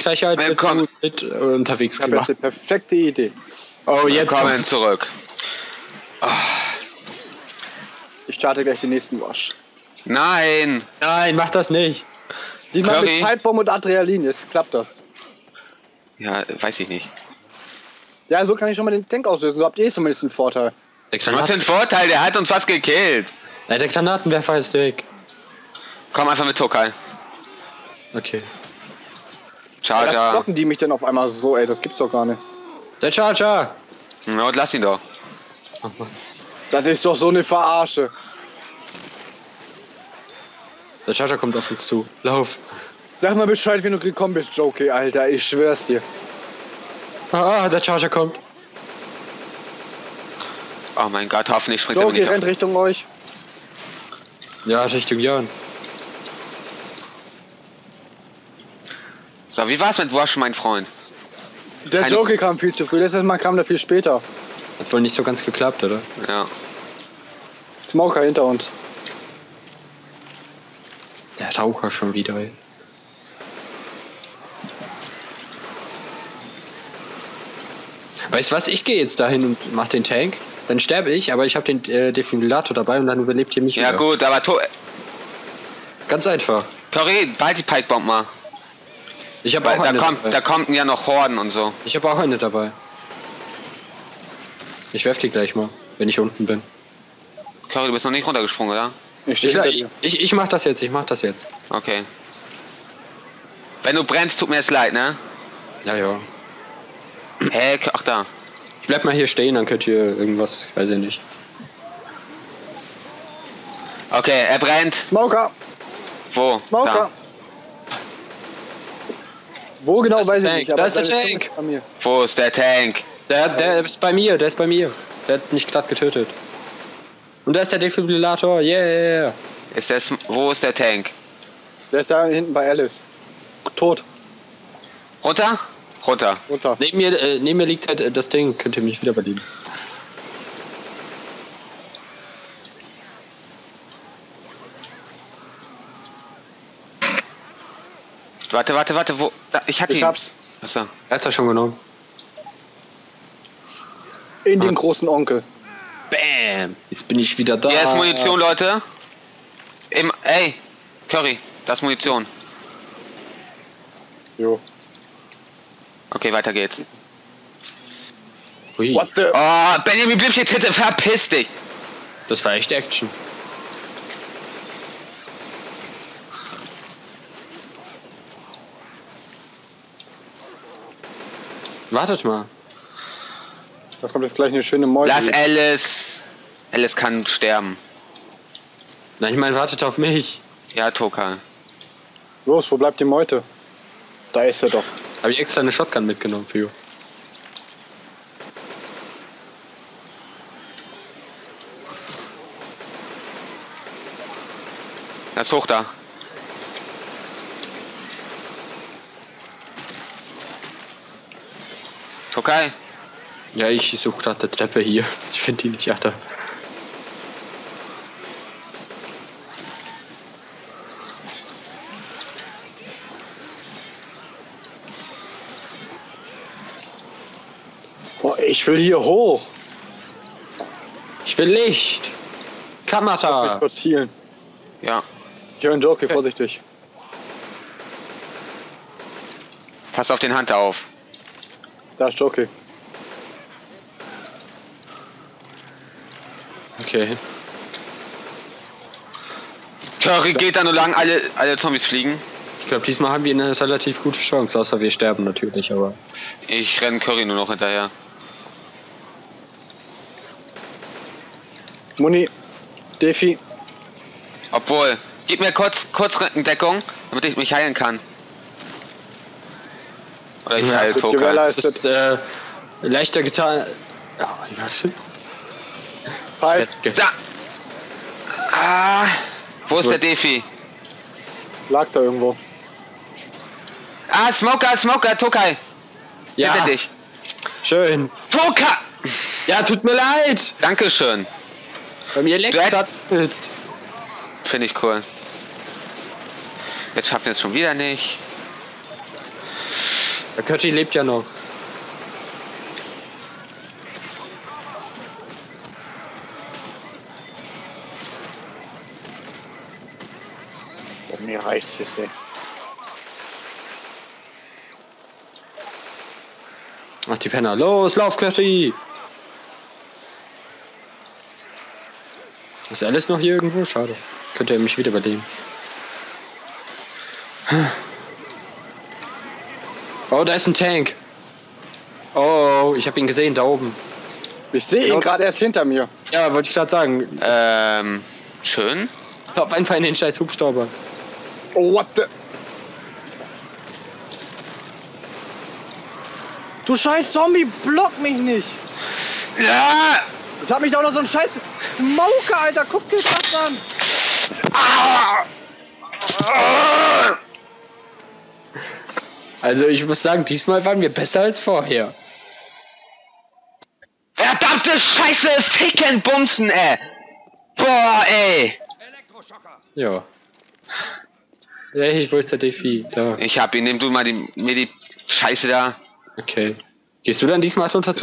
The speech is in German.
gleich als Willkommen. mit äh, unterwegs Ich habe gemacht. eine perfekte Idee. Oh, jetzt Kommen zurück. Ich starte gleich den nächsten Wasch. Nein. Nein, mach das nicht. Sieh mal mit Pipebomb und Adrenalin, jetzt klappt das. Ja, weiß ich nicht. Ja, so kann ich schon mal den Tank auslösen. So habt ihr zumindest einen Vorteil. Der, Was für ein Vorteil, der hat uns was gekillt. Nein, der Granatenwerfer ist weg. Komm einfach mit Tokai. Okay. Ciao, Das ciao. blocken die mich dann auf einmal so, ey, das gibt's doch gar nicht. Der Charger. Ja, und lass ihn doch. Das ist doch so eine Verarsche. Der Charger kommt auf uns zu. Lauf. Sag mal Bescheid, wenn du gekommen bist, Jokey, Alter. Ich schwör's dir. Ah, ah, der Charger kommt. Oh mein Gott, hoffentlich springt er mir Jokey nicht rennt auf. Richtung euch. Ja, Richtung Jan. So, wie war's mit Wash, mein Freund? Der Eine- Jokey kam viel zu früh. Letztes Mal kam der viel später. Hat wohl nicht so ganz geklappt, oder? Ja. Smoker hinter uns. Der Raucher schon wieder, ey. Weißt du was? Ich gehe jetzt dahin und mach den Tank. Dann sterbe ich, aber ich habe den äh, Defibrillator dabei und dann überlebt ihr mich Ja wieder. gut, aber to Ganz einfach. Curry, behalt die Pikebomb mal. Ich habe auch da eine kommt, dabei. da kommen ja noch Horden und so. Ich habe auch eine dabei. Ich werf die gleich mal, wenn ich unten bin. Curry, du bist noch nicht runtergesprungen, oder? Ich Ich, ich, ich, ich mach das jetzt, ich mach das jetzt. Okay. Wenn du brennst, tut mir es leid, ne? Ja, ja. Hä? Ach da. Ich bleib mal hier stehen, dann könnt ihr irgendwas, weiß ich nicht. Okay, er brennt. Smoker! Wo? Smoker! Da. Wo genau weiß ich der nicht, da ist der Tank. Zunge bei mir. Wo ist der Tank? Der, der ist bei mir, der ist bei mir. Der hat mich gerade getötet. Und da ist der Defibrillator, yeah. Ist der, Sm- wo ist der Tank? Der ist da hinten bei Alice. Tot. Runter? Runter. Runter. Neben mir, äh, neben mir liegt halt äh, das Ding, könnt ihr mich wieder Warte, warte, warte, wo? Da, ich hatte Ich ihn. hab's. Achso. Er hat's ja schon genommen. In Ah. den großen Onkel. Bam! Jetzt bin ich wieder da. Hier ist Munition, Leute. Im, ey, Curry, das ist Munition. Jo. Okay, weiter geht's. Ui, What the? Oh, Benjamin Blümchen Titte, verpiss dich. das war echt Action. Wartet mal. Da kommt jetzt gleich eine schöne Meute. Lass Alice. Alice kann sterben. Nein, ich meine, wartet auf mich. Ja, Toka. Los, wo bleibt die Meute? Da ist er doch. Habe ich extra eine Shotgun mitgenommen für. Er ist hoch da. Tokai. Ja, ich suche gerade eine Treppe hier. Ich finde die nicht, Alter. Boah, ich will hier hoch. Ich will Licht. Lass mich Kamera. kurz healen. Ja. Ich höre einen Jockey, vorsichtig. Pass auf den Hunter auf. Da ist Jockey. Okay. Curry geht da nur lang, alle, alle Zombies fliegen. Ich glaube, diesmal haben wir eine relativ gute Chance, außer wir sterben natürlich, aber. Ich renn Curry nur noch hinterher. Muni. Defi. Obwohl, gib mir kurz Kurzrückendeckung, damit ich mich heilen kann. Ich Ja, gewährleistet. Das ist äh, leichter getan. Ja, was? Pipe. Da! Ah, wo ist der Defi? Lag da irgendwo. Ah, Smoker, Smoker, Tokai. Ja, Hinter dich. schön. Toka! Ja, tut mir leid. Dankeschön. Bei mir leckt. Finde ich cool. Jetzt schaffen wir es schon wieder nicht. Der Curti lebt ja noch. Oh, mir reicht's jetzt, ey. Ach, die Penner. Los, lauf, Curti! Ist Alice noch hier irgendwo? Schade. Könnte er mich wieder überleben. Oh, da ist ein Tank. Oh, ich habe ihn gesehen, da oben. Ich sehe ihn gerade erst hinter mir. Ja, wollte ich gerade sagen. Ähm, schön. Auf einfach in den scheiß Hubstauber. Oh, what the... Du scheiß Zombie, block mich nicht! Ja! Ich hab mich doch noch so ein scheiß Smoker, Alter. Guck dir das an. Also ich muss sagen, diesmal waren wir besser als vorher. Verdammte Scheiße, ficken, bumsen, ey! Boah, ey! Ja. Hey, wo ist der Defi? Da. Ich hab ihn, nimm du mal die, mir die Scheiße da. Okay. Gehst du dann diesmal runter zu